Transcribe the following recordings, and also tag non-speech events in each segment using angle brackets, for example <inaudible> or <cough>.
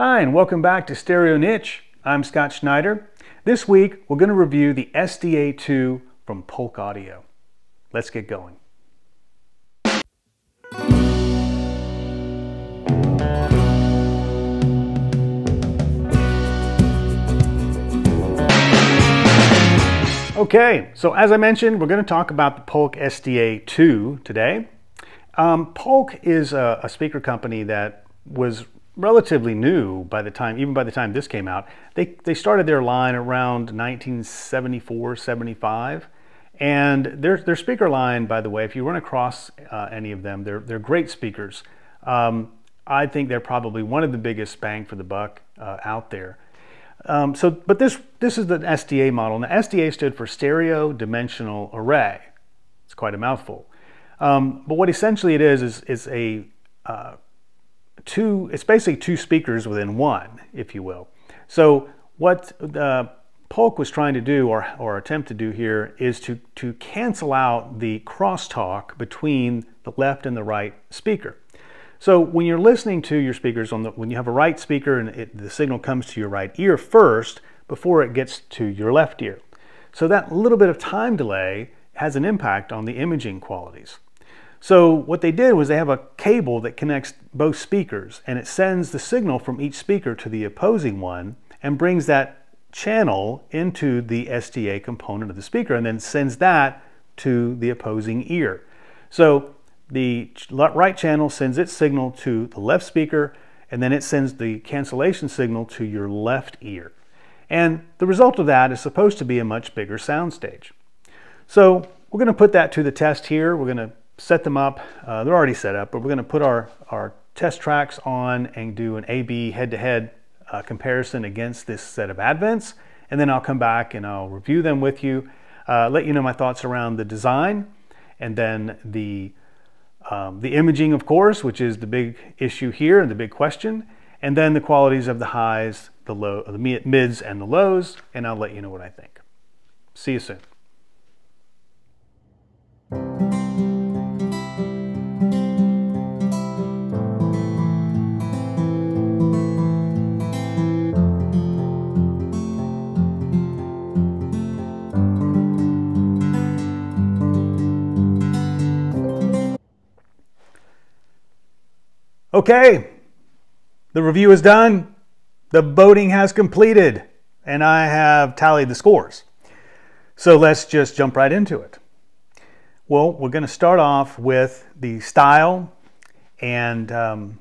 Hi, and welcome back to Stereo Niche. I'm Scott Schneider. This week, we're going to review the SDA2 from Polk Audio. Let's get going. Okay, so as I mentioned, we're going to talk about the Polk SDA2 today. Um, Polk is a, a speaker company that was relatively new by the time, even by the time this came out. They, they started their line around 1974, 75. And their, their speaker line, by the way, if you run across uh, any of them, they're, they're great speakers. Um, I think they're probably one of the biggest bang for the buck uh, out there. Um, so, but this, this is the SDA model. Now, SDA stood for Stereo Dimensional Array. It's quite a mouthful. Um, but what essentially it is, is, is a uh, two, it's basically two speakers within one, if you will. So what Polk was trying to do or, or attempt to do here is to, to cancel out the crosstalk between the left and the right speaker. So when you're listening to your speakers, on the, when you have a right speaker and it, the signal comes to your right ear first before it gets to your left ear. So that little bit of time delay has an impact on the imaging qualities. So what they did was they have a cable that connects both speakers and it sends the signal from each speaker to the opposing one and brings that channel into the SDA component of the speaker and then sends that to the opposing ear. So the right channel sends its signal to the left speaker and then it sends the cancellation signal to your left ear. And the result of that is supposed to be a much bigger soundstage. So we're going to put that to the test here. We're going to set them up. Uh, they're already set up, but we're going to put our, our test tracks on and do an A-B head-to-head uh, comparison against this set of Advents. And then I'll come back and I'll review them with you, uh, let you know my thoughts around the design, and then the, um, the imaging, of course, which is the big issue here and the big question, and then the qualities of the highs, the low, the mids, and the lows, and I'll let you know what I think. See you soon. Okay, the review is done. The voting has completed, and I have tallied the scores. So let's just jump right into it. Well, we're going to start off with the style and um,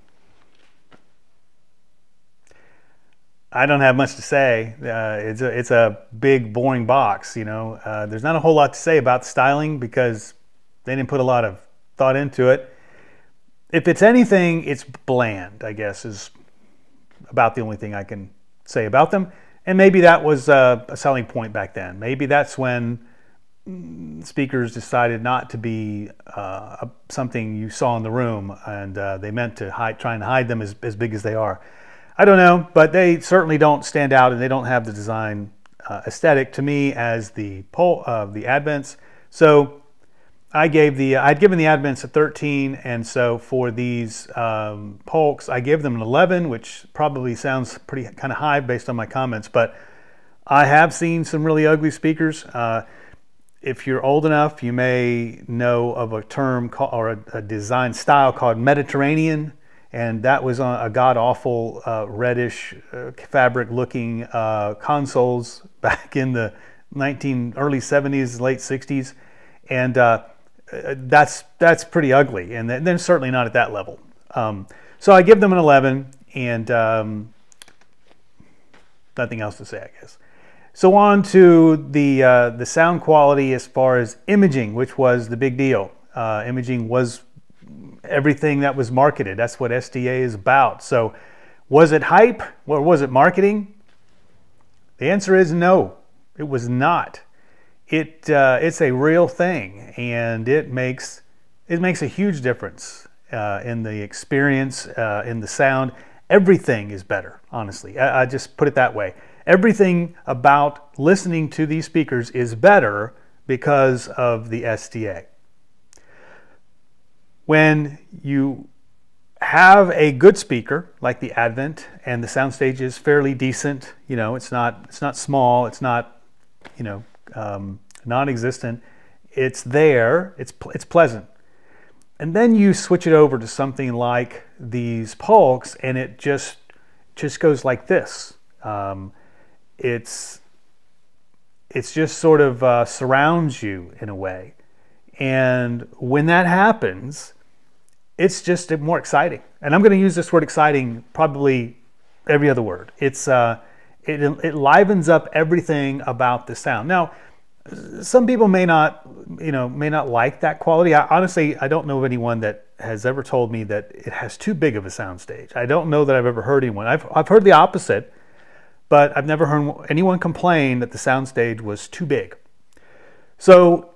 I don't have much to say. Uh, it's, a, it's a big, boring box, you know. Uh, there's not a whole lot to say about styling because they didn't put a lot of thought into it if it's anything, it's bland, I guess, is about the only thing I can say about them. And maybe that was a, a selling point back then. Maybe that's when speakers decided not to be uh, something you saw in the room and uh, they meant to hide, try and hide them as, as big as they are. I don't know, but they certainly don't stand out and they don't have the design uh, aesthetic to me as the pole of the Advents. So I gave the I'd given the Advents a 13, and so for these um, Polks, I gave them an 11, which probably sounds pretty kind of high based on my comments. But I have seen some really ugly speakers. Uh, if you're old enough, you may know of a term called, or a, a design style called Mediterranean, and that was on a god awful uh, reddish uh, fabric looking uh, consoles <laughs> back in the 19 early 70s, late 60s, and uh, uh, that's that's pretty ugly, and then certainly not at that level. Um, so I give them an 11, and um, nothing else to say, I guess. So on to the uh, the sound quality as far as imaging, which was the big deal. Uh, imaging was everything that was marketed. That's what SDA is about. So was it hype or was it marketing? The answer is no, it was not it uh, it's a real thing, and it makes it makes a huge difference uh, in the experience, uh, in the sound. Everything is better, honestly. I, I, just put it that way. Everything about listening to these speakers is better because of the SDA. When you have a good speaker like the Advent, and the soundstage is fairly decent. You know, it's not it's not small, it's not you know um, non-existent. It's there. It's it's pleasant. And then you switch it over to something like these Polks, and it just just goes like this. Um, it's it's just sort of uh, surrounds you in a way, and when that happens, it's just more exciting. And I'm going to use this word exciting probably every other word. It's uh, it, it livens up everything about the sound. Now, some people may not, you know, may not like that quality. I, honestly, I don't know of anyone that has ever told me that it has too big of a soundstage. I don't know that I've ever heard anyone. I've I've heard the opposite, but I've never heard anyone complain that the soundstage was too big. So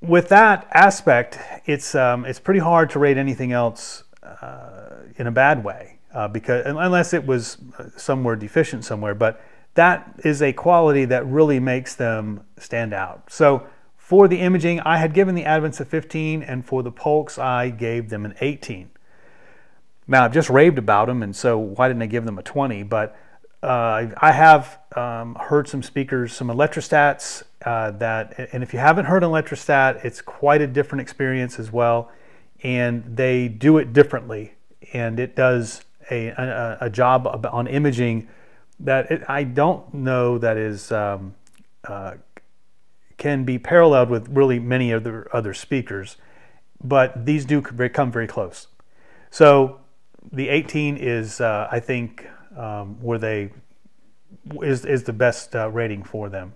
with that aspect, it's um, it's pretty hard to rate anything else uh, in a bad way uh, because unless it was somewhere deficient somewhere, but that is a quality that really makes them stand out. So for the imaging, I had given the Advents a 15, and for the Polks, I gave them an 18. Now I've just raved about them, and so why didn't I give them a 20? But uh, I have um, heard some speakers, some electrostats uh, that, and if you haven't heard an electrostat, it's quite a different experience as well. And they do it differently, and it does a, a, a job on imaging that it, I don't know that is um, uh, can be paralleled with really many other other speakers, but these do come very close. So the 18 is, uh, I think, um, where they is is the best uh, rating for them.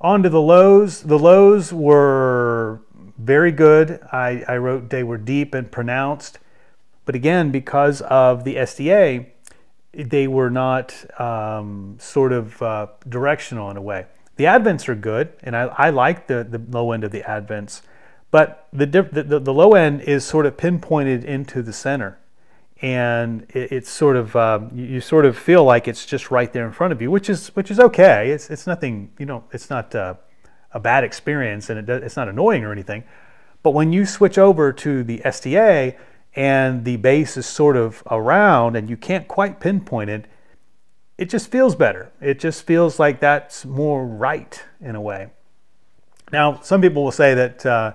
On to the lows. The lows were very good. I, I wrote they were deep and pronounced, but again, because of the SDA, they were not um, sort of uh, directional in a way. The Advents are good, and I, I like the, the low end of the Advents, but the, the, the low end is sort of pinpointed into the center and it, it's sort of um, you, you, sort of feel like it's just right there in front of you, which is which is okay. It's it's nothing you know. It's not uh, a bad experience, and it it's not annoying or anything. But when you switch over to the SDA and the bass is sort of around and you can't quite pinpoint it, it just feels better. It just feels like that's more right in a way. Now, some people will say that uh,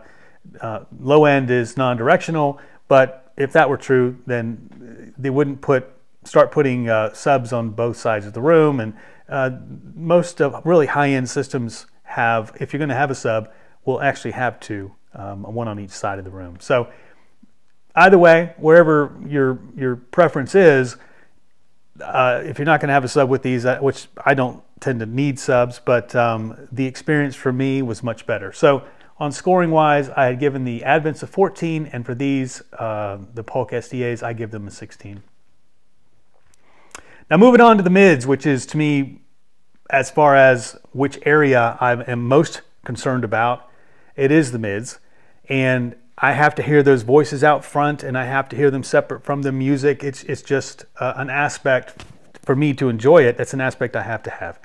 uh, low end is non-directional, but if that were true, then they wouldn't put start putting uh, subs on both sides of the room. And uh, most of really high-end systems have, if you're going to have a sub, will actually have two, um, one on each side of the room. So either way, wherever your your preference is, uh, if you're not going to have a sub with these, uh, which I don't tend to need subs, but um, the experience for me was much better. So on scoring wise, I had given the Advents a 14, and for these, uh, the Polk SDAs, I give them a 16. Now moving on to the mids, which is to me, as far as which area I am most concerned about, it is the mids. And I have to hear those voices out front and I have to hear them separate from the music. It's, it's just uh, an aspect for me to enjoy it. That's an aspect I have to have.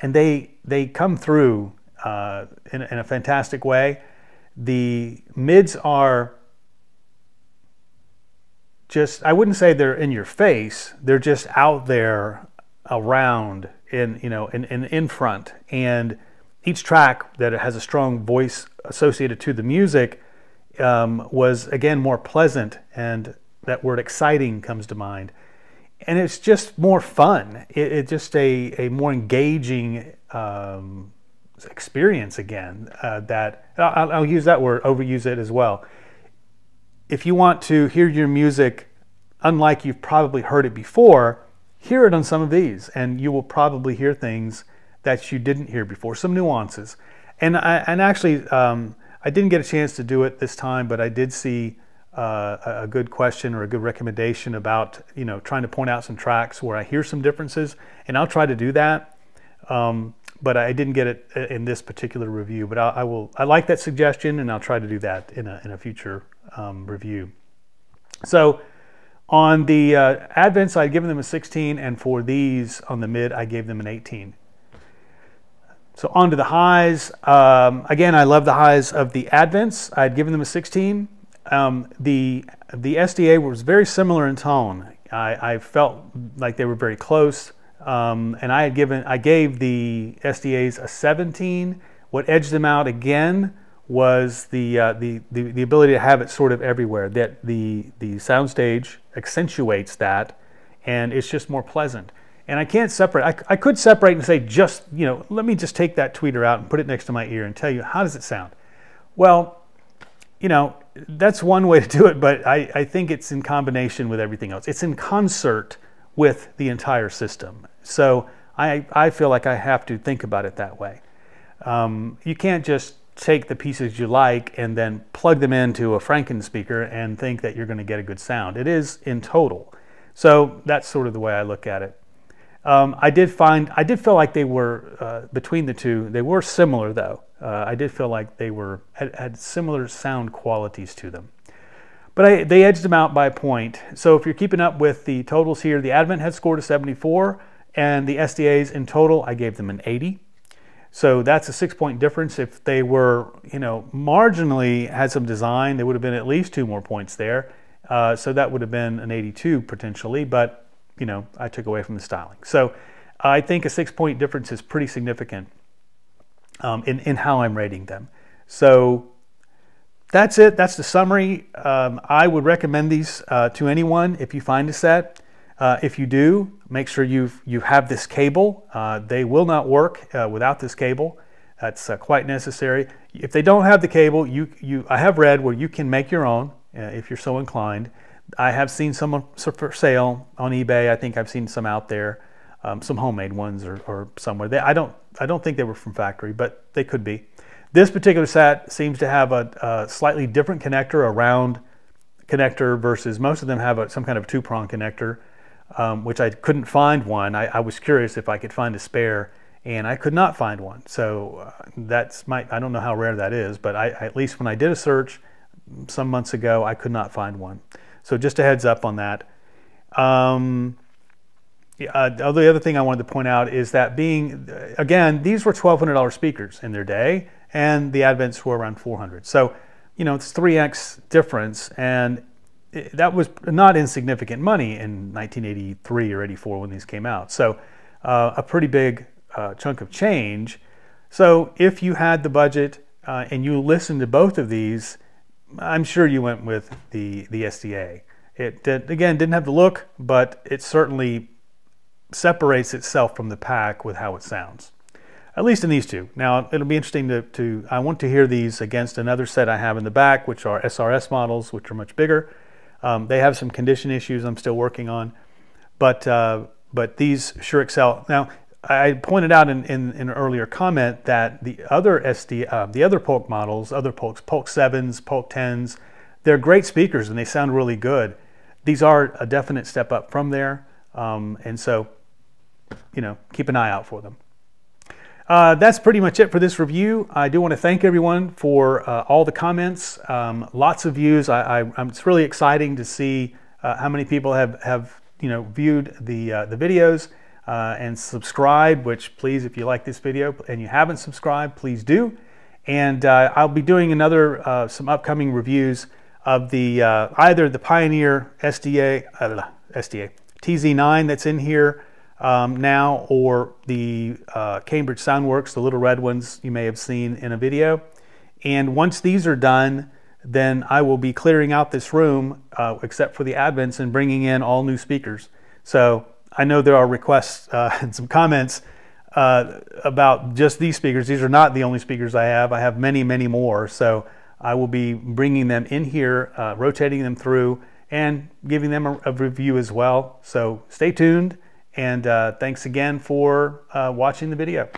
And they, they come through uh, in, in, a fantastic way. The mids are just, I wouldn't say they're in your face, they're just out there around in, you know, in, in, in front. And each track that has a strong voice associated to the music um, was again more pleasant and that word exciting comes to mind. And it's just more fun. It, it's just a, a more engaging um, experience again uh, that I'll, I'll, use that word overuse it as well. If you want to hear your music unlike you've probably heard it before hear it on some of these and you will probably hear things that you didn't hear before some nuances. And I, and actually um, I didn't get a chance to do it this time but I did see uh, a good question or a good recommendation about you know trying to point out some tracks where I hear some differences and I'll try to do that um, but I didn't get it uh, in this particular review. But I, I will. I like that suggestion, and I'll try to do that in a in a future um, review. So on the uh, Advents, I'd given them a 16, and for these on the mid, I gave them an 18. So on to the highs. Um, again, I love the highs of the Advents. I'd given them a 16. Um, the the SDA was very similar in tone. I, I felt like they were very close. Um, and I had given, I gave the SDAs a 17. What edged them out again was the, uh, the, the, the, ability to have it sort of everywhere. That the, the soundstage accentuates that, and it's just more pleasant. And I can't separate, I, I could separate and say just, you know, let me just take that tweeter out and put it next to my ear and tell you, how does it sound? Well, you know, that's one way <laughs> to do it, but I, I think it's in combination with everything else. It's in concert with the entire system. So I, I feel like I have to think about it that way. Um, you can't just take the pieces you like and then plug them into a Franken speaker and think that you're going to get a good sound. It is in total. So that's sort of the way I look at it. Um, I did find, I did feel like they were, uh, between the two, they were similar though. Uh, I did feel like they were, had, had similar sound qualities to them. But I, they edged them out by a point. So if you're keeping up with the totals here, the Advent had scored a 74 and the SDAs in total, I gave them an 80. So that's a six point difference. If they were, you know, marginally had some design, they would have been at least two more points there. Uh, so that would have been an 82 potentially, but, you know, I took away from the styling. So I think a six point difference is pretty significant um, in, in how I'm rating them. So that's it. That's the summary. Um, I would recommend these uh, to anyone if you find a set. Uh, if you do, make sure you've, you have this cable. Uh, they will not work uh, without this cable. That's uh, quite necessary. If they don't have the cable, you, you, I have read where you can make your own uh, if you're so inclined. I have seen some for sale on eBay. I think I've seen some out there, um, some homemade ones or, or somewhere. They, I, don't, I don't think they were from factory, but they could be. This particular set seems to have a, a slightly different connector, a round connector versus most of them have a, some kind of two-prong connector um, which I couldn't find one. I, I, was curious if I could find a spare, and I could not find one. So uh, that's my, I don't know how rare that is, but I, at least when I did a search some months ago, I could not find one. So just a heads up on that. Um, uh, the other thing I wanted to point out is that being, again, these were $1,200 speakers in their day, and the Advents were around 400. So, you know, it's 3x difference, and that was not insignificant money in 1983 or 84 when these came out. So uh, a pretty big uh, chunk of change. So if you had the budget uh, and you listened to both of these, I'm sure you went with the, the SDA. It did, again didn't have the look, but it certainly separates itself from the pack with how it sounds. At least in these two. Now it'll be interesting to, to I want to hear these against another set I have in the back, which are SRS models, which are much bigger. Um, they have some condition issues I'm still working on, but uh, but these sure excel. Now I pointed out in, in, in, an earlier comment that the other SD, uh, the other Polk models, other Polks, Polk sevens, Polk tens, they're great speakers and they sound really good. These are a definite step up from there, um, and so you know keep an eye out for them. Uh, that's pretty much it for this review. I do want to thank everyone for uh, all the comments, um, lots of views. I, I, it's really exciting to see uh, how many people have, have you know viewed the, uh, the videos uh, and subscribe, which please, if you like this video and you haven't subscribed, please do. And uh, I'll be doing another, some upcoming reviews of the either the Pioneer SDA, SDA TZ9 that's in here, um, now or the uh, Cambridge Soundworks, the little red ones you may have seen in a video. And once these are done, then I will be clearing out this room uh, except for the Advents and bringing in all new speakers. So I know there are requests uh, <laughs> and some comments uh, about just these speakers. These are not the only speakers I have. I have many, many more. So I will be bringing them in here, uh, rotating them through, and giving them a, a review as well. So stay tuned. And uh, thanks again for uh, watching the video.